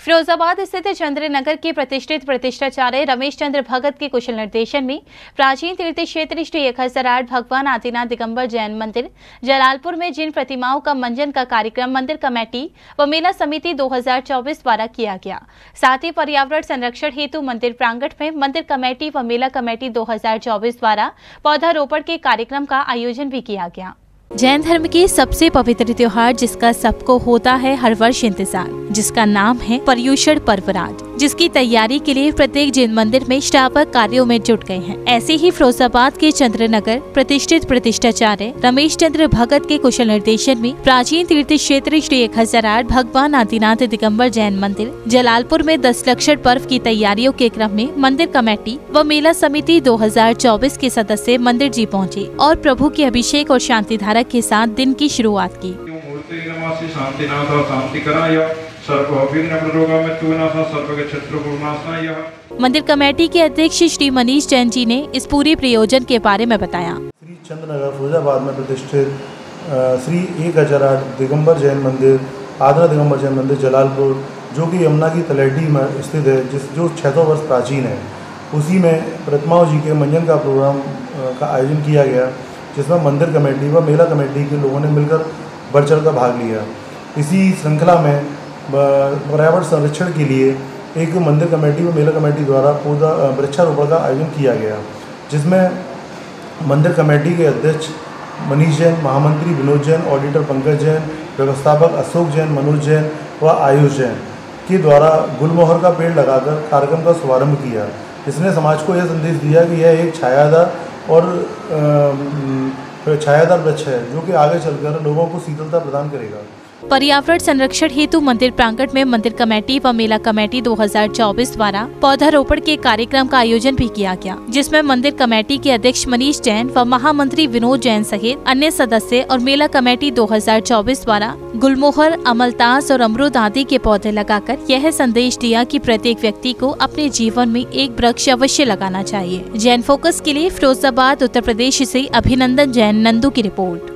फिरोजाबाद स्थित चंद्र नगर के प्रतिष्ठित प्रतिष्ठाचार्य रमेश चंद्र भगत के कुशल निर्देशन में प्राचीन तीर्थ क्षेत्र श्री एक हज़ार आठ भगवान आदिनाथ दिगंबर जैन मंदिर, जलालपुर में जिन प्रतिमाओं का मंजन का कार्यक्रम मंदिर कमेटी व मेला समिति 2024 द्वारा किया गया, साथ ही पर्यावरण संरक्षण हेतु मंदिर प्रांगण में मंदिर कमेटी व मेला कमेटी 2024 द्वारा पौधारोपण के कार्यक्रम का आयोजन भी किया गया। जैन धर्म के सबसे पवित्र त्योहार जिसका सबको होता है हर वर्ष इंतज़ार, जिसका नाम है पर्यूषण पर्वराज जिसकी तैयारी के लिए प्रत्येक जैन मंदिर में श्रावक कार्यों में जुट गए हैं। ऐसे ही फिरोजाबाद के चंद्र नगर प्रतिष्ठित प्रतिष्ठाचार्य रमेश चंद्र भगत के कुशल निर्देशन में प्राचीन तीर्थ क्षेत्र श्री एक हज़ार आठ भगवान आदिनाथ दिगम्बर जैन मंदिर, जलालपुर में दस लक्षण पर्व की तैयारियों के क्रम में मंदिर कमेटी व मेला समिति 2024 के सदस्य मंदिर जी पहुँचे और प्रभु के अभिषेक और शांति धारा के साथ दिन की शुरुआत की। मंदिर कमेटी के अध्यक्ष श्री मनीष जैन जी ने इस पूरे प्रयोजन के बारे में बताया। श्री चंद्रनगर फिरोजाबाद में प्रतिष्ठित श्री एक हज़ार आठ दिगम्बर जैन मंदिर आदरा दिगंबर जैन मंदिर जलालपुर जो कि यमुना की तलेटी में स्थित है जिस जो छः सौ वर्ष प्राचीन है उसी में प्रतिमाओं जी के मंजन का प्रोग्राम का आयोजन किया गया जिसमें मंदिर कमेटी व मेला कमेटी के लोगों ने मिलकर बढ़ चढ़ कर भाग लिया। इसी श्रृंखला में पर्यावरण संरक्षण के लिए एक मंदिर कमेटी व मेला कमेटी द्वारा पौधा वृक्षारोपण का आयोजन किया गया, जिसमें मंदिर कमेटी के अध्यक्ष मनीष जैन, महामंत्री विनोद जैन, ऑडिटर पंकज जैन, व्यवस्थापक अशोक जैन, मनोज जैन व आयुष जैन के द्वारा गुलमोहर का पेड़ लगाकर कार्यक्रम का शुभारंभ किया। इसने समाज को यह संदेश दिया कि यह एक छायादार और छायादार वृक्ष है, जो कि आगे चलकर लोगों को शीतलता प्रदान करेगा। पर्यावरण संरक्षण हेतु मंदिर प्रांगण में मंदिर कमेटी व मेला कमेटी 2024 द्वारा पौधारोपण के कार्यक्रम का आयोजन भी किया गया, जिसमें मंदिर कमेटी के अध्यक्ष मनीष जैन व महामंत्री विनोद जैन सहित अन्य सदस्य और मेला कमेटी 2024 द्वारा गुलमोहर अमलतास और अमरुद आदि के पौधे लगाकर यह संदेश दिया कि प्रत्येक व्यक्ति को अपने जीवन में एक वृक्ष अवश्य लगाना चाहिए। जैन फोकस के लिए फिरोजाबाद, उत्तर प्रदेश ऐसी अभिनंदन जैन नंदू की रिपोर्ट।